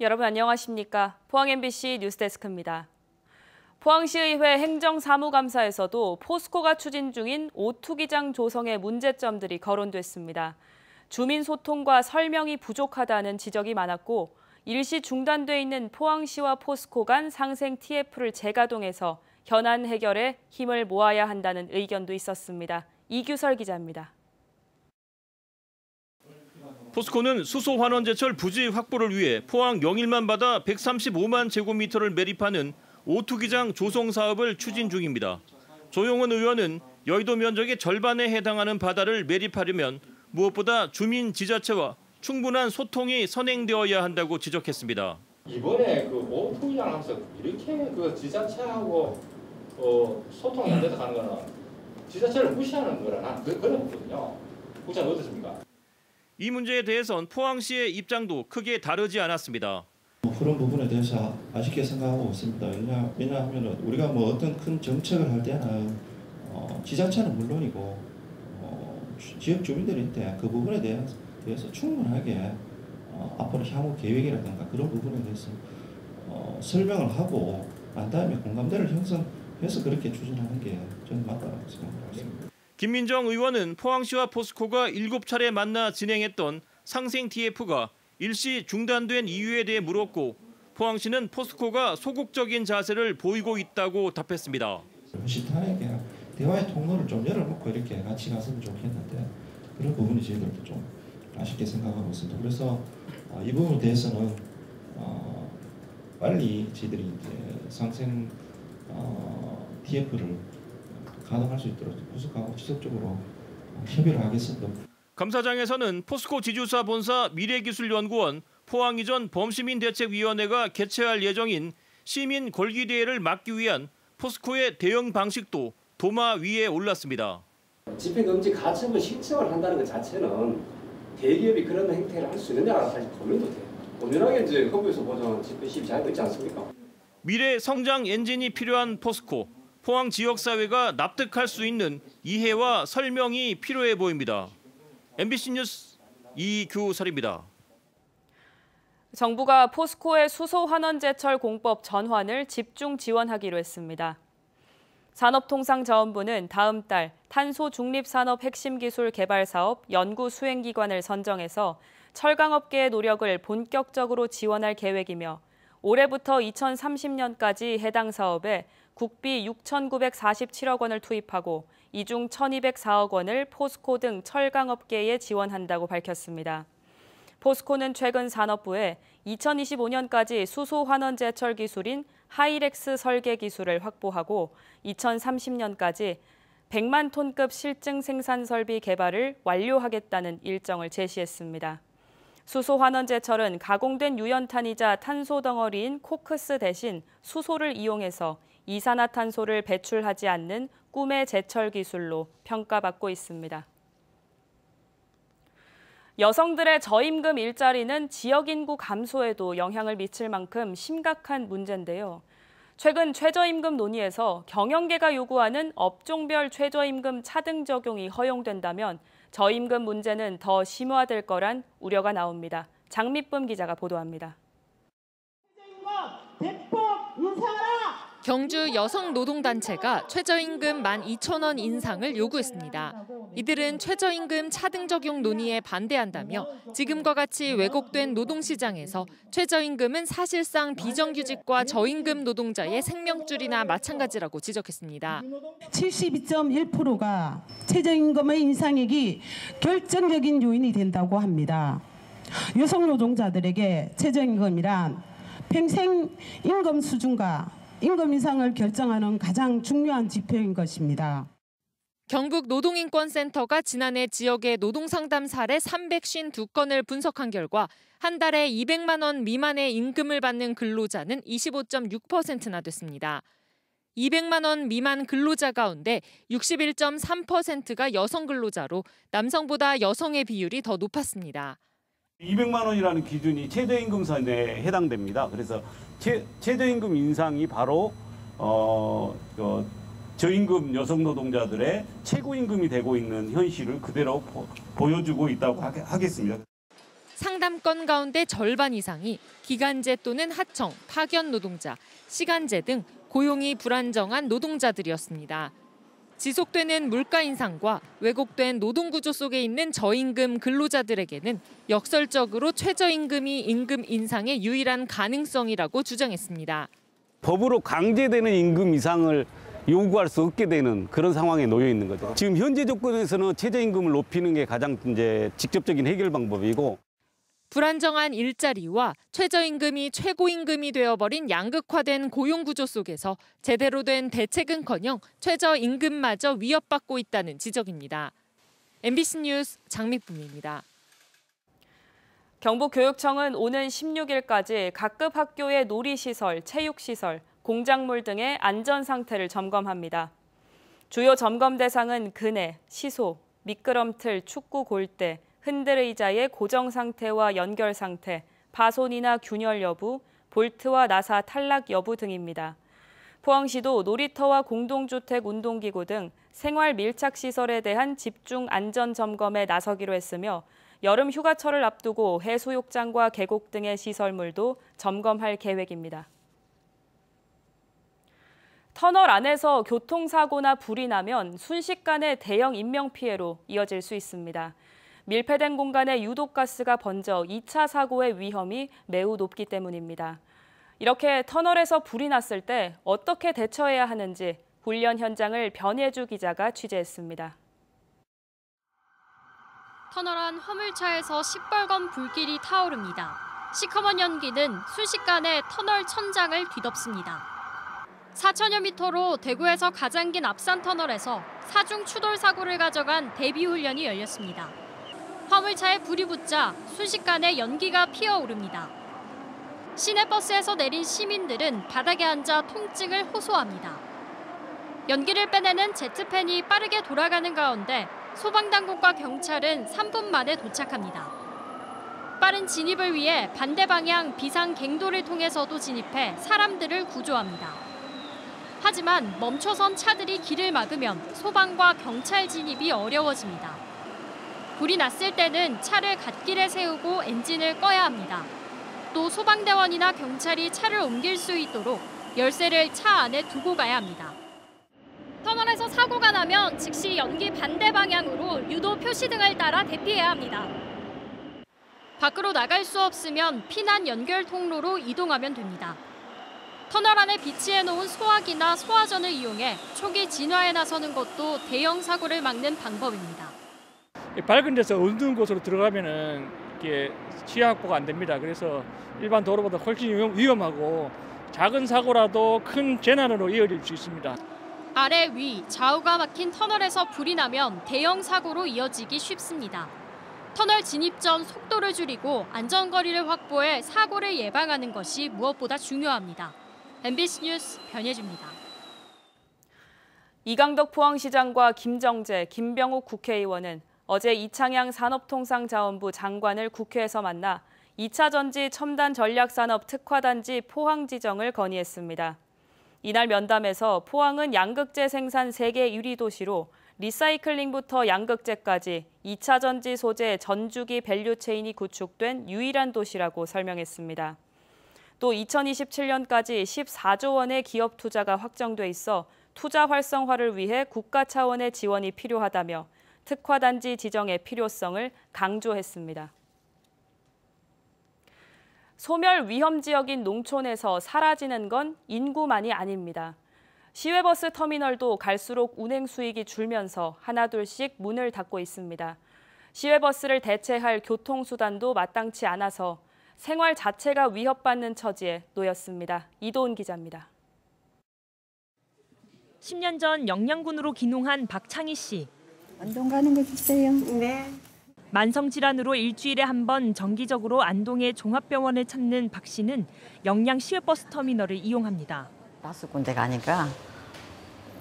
여러분 안녕하십니까? 포항 MBC 뉴스데스크입니다. 포항시의회 행정사무감사에서도 포스코가 추진 중인 오투기장 조성의 문제점들이 거론됐습니다. 주민 소통과 설명이 부족하다는 지적이 많았고 일시 중단돼 있는 포항시와 포스코 간 상생 TF를 재가동해서 현안 해결에 힘을 모아야 한다는 의견도 있었습니다. 이규설 기자입니다. 포스코는 수소 환원제철 부지 확보를 위해 포항 영일만 바다 135만 제곱미터를 매립하는 오투기장 조성 사업을 추진 중입니다. 조용원 의원은 여의도 면적의 절반에 해당하는 바다를 매립하려면 무엇보다 주민 지자체와 충분한 소통이 선행되어야 한다고 지적했습니다. 이번에 그 오투기장 하면서 이렇게 그 지자체하고 어, 소통이 안 돼서 가는 거는 지자체를 무시하는 거라 난 그, 그런 거거든요. 국장 어떻습니까? 이 문제에 대해선 포항시의 입장도 크게 다르지 않았습니다. 뭐 그런 부분에 대해서 아쉽게 생각하고 있습니다. 왜냐, 왜냐하면 우리가 뭐 어떤 큰 정책을 할 때는 어, 지자체는 물론이고 어, 지역 주민들인데 그 부분에 대해서, 대해서 충분하게 어, 앞으로 향후 계획이라든가 그런 부분에 대해서 어, 설명을 하고 난 다음에 공감대를 형성해서 그렇게 추진하는 게 저는 맞다고 생각합니다. 김민정 의원은 포항시와 포스코가 7차례 만나 진행했던 상생 TF가 일시 중단된 이유에 대해 물었고 포항시는 포스코가 소극적인 자세를 보이고 있다고 답했습니다. 시탄에게 대화의 통로를 좀 열어놓고 이렇게 같이 갔으면 좋겠는데 그런 부분이 저희들도 좀 아쉽게 생각하고 있습니다. 그래서 이 부분에 대해서는 어 빨리 저희들이 이제 상생 어 TF를 가능할 수 있도록 포스코하고 지속적으로 협의를 하겠습니다. 감사장에서는 포스코 지주사 본사 미래기술연구원 포항이전 범시민대책위원회가 개최할 예정인 시민 골기대회를 막기 위한 포스코의 대응 방식도 도마 위에 올랐습니다. 집행금지 가처분 신청을 한다는 것 자체는 대기업이 그런 행태를 할 수 있느냐라는 사실 고민도 돼요. 엄연하게 이제 헌법에서 보장 집회 시위 잘 되지 않습니까? 미래 성장 엔진이 필요한 포스코. 포항 지역 사회가 납득할 수 있는 이해와 설명이 필요해 보입니다. MBC 뉴스 이규설입니다. 정부가 포스코의 수소 환원제철 공법 전환을 집중 지원하기로 했습니다. 산업통상자원부는 다음 달 탄소 중립 산업 핵심 기술 개발 사업 연구 수행 기관을 선정해서 철강업계의 노력을 본격적으로 지원할 계획이며 올해부터 2030년까지 해당 사업에 국비 6,947억 원을 투입하고 이중 1,204억 원을 포스코 등 철강업계에 지원한다고 밝혔습니다. 포스코는 최근 산업부에 2025년까지 수소 환원 제철 기술인 하이렉스 설계 기술을 확보하고 2030년까지 100만 톤급 실증 생산 설비 개발을 완료하겠다는 일정을 제시했습니다. 수소 환원 제철은 가공된 유연탄이자 탄소 덩어리인 코크스 대신 수소를 이용해서 이산화탄소를 배출하지 않는 꿈의 제철 기술로 평가받고 있습니다. 여성들의 저임금 일자리는 지역 인구 감소에도 영향을 미칠 만큼 심각한 문제인데요. 최근 최저임금 논의에서 경영계가 요구하는 업종별 최저임금 차등 적용이 허용된다면 저임금 문제는 더 심화될 거란 우려가 나옵니다. 장미쁨 기자가 보도합니다. 경주 여성 노동단체가 최저임금 12,000원 인상을 요구했습니다. 이들은 최저임금 차등 적용 논의에 반대한다며 지금과 같이 왜곡된 노동시장에서 최저임금은 사실상 비정규직과 저임금 노동자의 생명줄이나 마찬가지라고 지적했습니다. 72.1%가 최저임금의 인상액이 결정적인 요인이 된다고 합니다. 여성 노동자들에게 최저임금이란 평생 임금 수준과 임금 인상을 결정하는 가장 중요한 지표인 것입니다. 경북 노동인권센터가 지난해 지역의 노동상담 사례 352건을 분석한 결과 한 달에 200만 원 미만의 임금을 받는 근로자는 25.6%나 됐습니다. 200만 원 미만 근로자 가운데 61.3%가 여성 근로자로 남성보다 여성의 비율이 더 높았습니다. 200만 원이라는 기준이 최저임금 선에 해당됩니다. 그래서 최, 최저임금 인상이 바로 어, 어, 저임금 여성 노동자들의 최고임금이 되고 있는 현실을 그대로 보, 여주고 있다고 하겠습니다. 상담건 가운데 절반 이상이 기간제 또는 하청, 파견 노동자, 시간제 등 고용이 불안정한 노동자들이었습니다. 지속되는 물가 인상과 왜곡된 노동 구조 속에 있는 저임금 근로자들에게는 역설적으로 최저임금이 임금 인상의 유일한 가능성이라고 주장했습니다. 법으로 강제되는 임금 이상을 요구할 수 없게 되는 그런 상황에 놓여 있는 거죠. 지금 현재 조건에서는 최저임금을 높이는 게 가장 이제 직접적인 해결 방법이고 불안정한 일자리와 최저임금이 최고임금이 되어버린 양극화된 고용구조 속에서 제대로 된 대책은커녕 최저임금마저 위협받고 있다는 지적입니다. MBC 뉴스 장미쁨입니다. 경북교육청은 오는 16일까지 각급 학교의 놀이시설, 체육시설, 공작물 등의 안전 상태를 점검합니다. 주요 점검 대상은 그네, 시소, 미끄럼틀, 축구 골대, 흔들 의자의 고정 상태와 연결 상태, 파손이나 균열 여부, 볼트와 나사 탈락 여부 등입니다. 포항시도 놀이터와 공동주택 운동기구 등 생활 밀착 시설에 대한 집중 안전 점검에 나서기로 했으며 여름 휴가철을 앞두고 해수욕장과 계곡 등의 시설물도 점검할 계획입니다. 터널 안에서 교통사고나 불이 나면 순식간에 대형 인명피해로 이어질 수 있습니다. 밀폐된 공간에 유독가스가 번져 2차 사고의 위험이 매우 높기 때문입니다. 이렇게 터널에서 불이 났을 때 어떻게 대처해야 하는지 훈련 현장을 변혜주 기자가 취재했습니다. 터널 안 화물차에서 시뻘건 불길이 타오릅니다. 시커먼 연기는 순식간에 터널 천장을 뒤덮습니다. 4천여 미터로 대구에서 가장 긴 앞산 터널에서 사중 추돌 사고를 가져간 대비 훈련이 열렸습니다. 화물차에 불이 붙자 순식간에 연기가 피어오릅니다. 시내버스에서 내린 시민들은 바닥에 앉아 통증을 호소합니다. 연기를 빼내는 제트팬이 빠르게 돌아가는 가운데 소방당국과 경찰은 3분 만에 도착합니다. 빠른 진입을 위해 반대 방향 비상 갱도를 통해서도 진입해 사람들을 구조합니다. 하지만 멈춰선 차들이 길을 막으면 소방과 경찰 진입이 어려워집니다. 불이 났을 때는 차를 갓길에 세우고 엔진을 꺼야 합니다. 또 소방대원이나 경찰이 차를 옮길 수 있도록 열쇠를 차 안에 두고 가야 합니다. 터널에서 사고가 나면 즉시 연기 반대 방향으로 유도 표시 등을 따라 대피해야 합니다. 밖으로 나갈 수 없으면 피난 연결 통로로 이동하면 됩니다. 터널 안에 비치해 놓은 소화기나 소화전을 이용해 초기 진화에 나서는 것도 대형 사고를 막는 방법입니다. 밝은 데서 어두운 곳으로 들어가면은 이게 시야 확보가 안 됩니다. 그래서 일반 도로보다 훨씬 위험하고 작은 사고라도 큰 재난으로 이어질 수 있습니다. 아래 위 좌우가 막힌 터널에서 불이 나면 대형 사고로 이어지기 쉽습니다. 터널 진입 전 속도를 줄이고 안전거리를 확보해 사고를 예방하는 것이 무엇보다 중요합니다. MBC 뉴스 변혜주입니다. 이강덕 포항시장과 김정재, 김병욱 국회의원은 어제 이창양 산업통상자원부 장관을 국회에서 만나 2차 전지 첨단 전략산업 특화단지 포항 지정을 건의했습니다. 이날 면담에서 포항은 양극재 생산 세계 1위 도시로 리사이클링부터 양극재까지 2차 전지 소재 전주기 value chain이 구축된 유일한 도시라고 설명했습니다. 또 2027년까지 14조 원의 기업 투자가 확정돼 있어 투자 활성화를 위해 국가 차원의 지원이 필요하다며 특화단지 지정의 필요성을 강조했습니다. 소멸 위험 지역인 농촌에서 사라지는 건 인구만이 아닙니다. 시외버스 터미널도 갈수록 운행 수익이 줄면서 하나둘씩 문을 닫고 있습니다. 시외버스를 대체할 교통수단도 마땅치 않아서 생활 자체가 위협받는 처지에 놓였습니다. 이도훈 기자입니다. 10년 전 영양군으로 기농한 박창희 씨. 안동 가는 거 주세요. 네. 만성 질환으로 일주일에 한 번 정기적으로 안동의 종합병원을 찾는 박 씨는 영양 시외버스 터미널을 이용합니다. 다섯 군데 가니까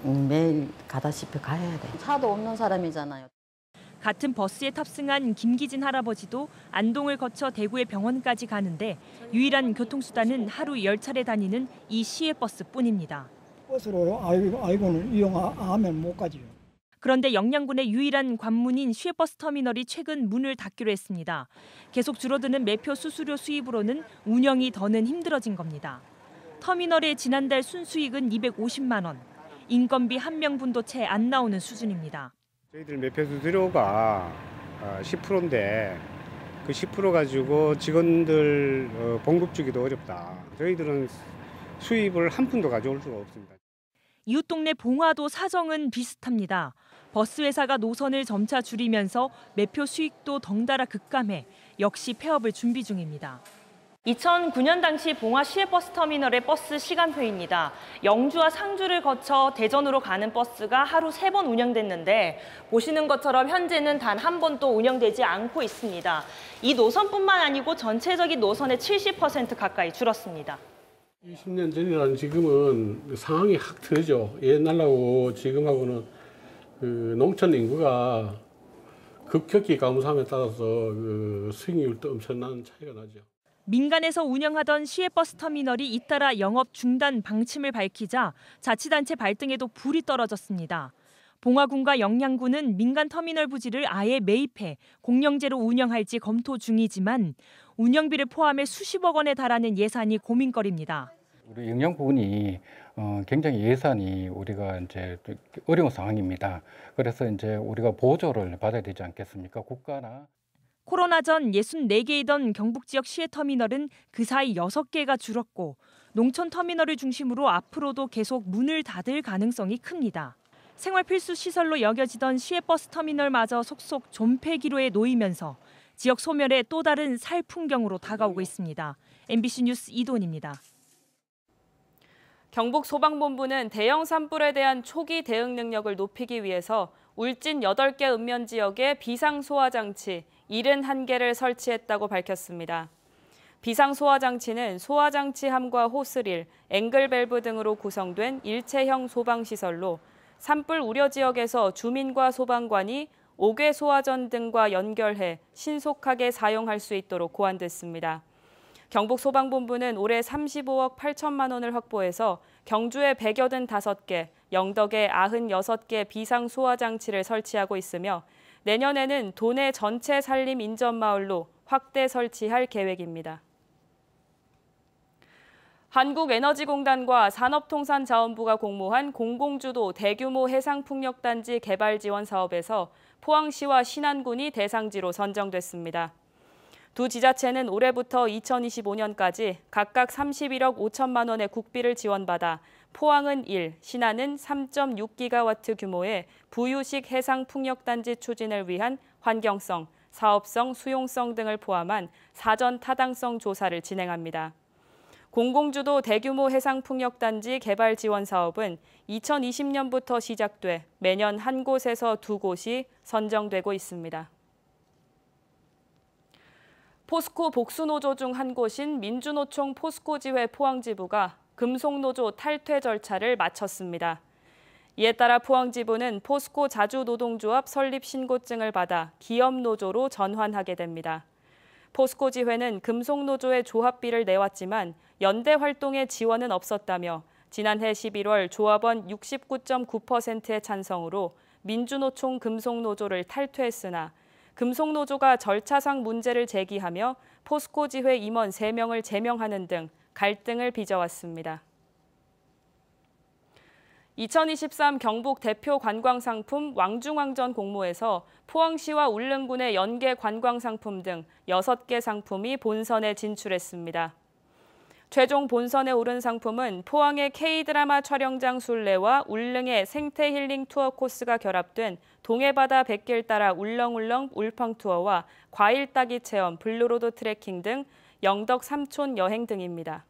매일 가다시피 가야 돼. 차도 없는 사람이잖아요. 같은 버스에 탑승한 김기진 할아버지도 안동을 거쳐 대구의 병원까지 가는데 유일한 교통수단은 하루 10차례 다니는 이 시외버스뿐입니다. 버스로 아이고, 아이고는 이용하면 못 가지요. 그런데 영양군의 유일한 관문인 시외버스 터미널이 최근 문을 닫기로 했습니다. 계속 줄어드는 매표 수수료 수입으로는 운영이 더는 힘들어진 겁니다. 터미널의 지난달 순수익은 250만 원. 인건비 한 명분도 채 안 나오는 수준입니다. 저희들 매표 수수료가 10%인데 그 10% 가지고 직원들 어, 봉급 주기도 어렵다. 저희들은 수입을 한 푼도 가져올 수가 없습니다. 이웃 동네 봉화도 사정은 비슷합니다. 버스 회사가 노선을 점차 줄이면서 매표 수익도 덩달아 급감해 역시 폐업을 준비 중입니다. 2009년 당시 봉화 시외버스 터미널의 버스 시간표입니다. 영주와 상주를 거쳐 대전으로 가는 버스가 하루 세 번 운영됐는데 보시는 것처럼 현재는 단 한 번도 운영되지 않고 있습니다. 이 노선뿐만 아니고 전체적인 노선의 70% 가까이 줄었습니다. 20년 전이라는 지금은 상황이 확 틀리죠. 옛날하고 지금하고는 그 농촌 인구가 급격히 감소함에 따라서 그 수익률도 엄청난 차이가 나죠. 민간에서 운영하던 시외버스 터미널이 잇따라 영업 중단 방침을 밝히자 자치단체 발등에도 불이 떨어졌습니다. 봉화군과 영양군은 민간 터미널 부지를 아예 매입해 공영제로 운영할지 검토 중이지만 운영비를 포함해 수십억 원에 달하는 예산이 고민거리입니다. 우리 영양군이 어, 굉장히 예산이 우리가 이제 어려운 상황입니다. 그래서 이제 우리가 보조를 받아야 되지 않겠습니까? 국가나 코로나 전 64개이던 경북 지역 시외 터미널은 그 사이 6개가 줄었고 농촌 터미널을 중심으로 앞으로도 계속 문을 닫을 가능성이 큽니다. 생활 필수 시설로 여겨지던 시외 버스 터미널마저 속속 존폐 기로에 놓이면서 지역 소멸의 또 다른 살풍경으로 다가오고 있습니다. MBC 뉴스 이돈입니다. 경북 소방본부는 대형 산불에 대한 초기 대응 능력을 높이기 위해서 울진 8개 읍면 지역에 비상소화장치 71개를 설치했다고 밝혔습니다. 비상소화장치는 소화장치함과 hose reel, angle valve 등으로 구성된 일체형 소방시설로 산불 우려 지역에서 주민과 소방관이 옥외 소화전 등과 연결해 신속하게 사용할 수 있도록 고안됐습니다. 경북 소방본부는 올해 35억 8천만 원을 확보해서 경주에 185개, 영덕에 96개 비상 소화 장치를 설치하고 있으며 내년에는 도내 전체 산림 인접 마을로 확대 설치할 계획입니다. 한국에너지공단과 산업통상자원부가 공모한 공공주도 대규모 해상풍력단지 개발 지원 사업에서 포항시와 신안군이 대상지로 선정됐습니다. 두 지자체는 올해부터 2025년까지 각각 31억 5천만 원의 국비를 지원받아 포항은 1, 신안은 3.6기가와트 규모의 부유식 해상 풍력단지 추진을 위한 환경성, 사업성, 수용성 등을 포함한 사전 타당성 조사를 진행합니다. 공공주도 대규모 해상풍력단지 개발 지원 사업은 2020년부터 시작돼 매년 한 곳에서 두 곳이 선정되고 있습니다. 포스코 복수노조 중 한 곳인 민주노총 포스코지회 포항지부가 금속노조 탈퇴 절차를 마쳤습니다. 이에 따라 포항지부는 포스코 자주노동조합 설립 신고증을 받아 기업노조로 전환하게 됩니다. 포스코 지회는 금속노조의 조합비를 내왔지만 연대 활동에 지원은 없었다며 지난해 11월 조합원 69.9%의 찬성으로 민주노총 금속노조를 탈퇴했으나 금속노조가 절차상 문제를 제기하며 포스코 지회 임원 3명을 제명하는 등 갈등을 빚어왔습니다. 2023 경북 대표 관광상품 왕중왕전 공모에서 포항시와 울릉군의 연계 관광상품 등 6개 상품이 본선에 진출했습니다. 최종 본선에 오른 상품은 포항의 K드라마 촬영장 순례와 울릉의 생태 힐링 투어 코스가 결합된 동해바다 백길 따라 울렁울렁 울펑 투어와 과일 따기 체험, 블루로드 트레킹 등 영덕 삼촌 여행 등입니다.